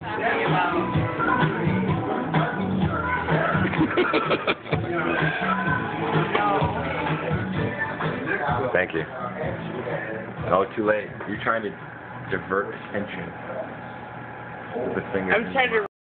Thank you. Oh, too late. You're trying to divert attention. The finger. I'm trying to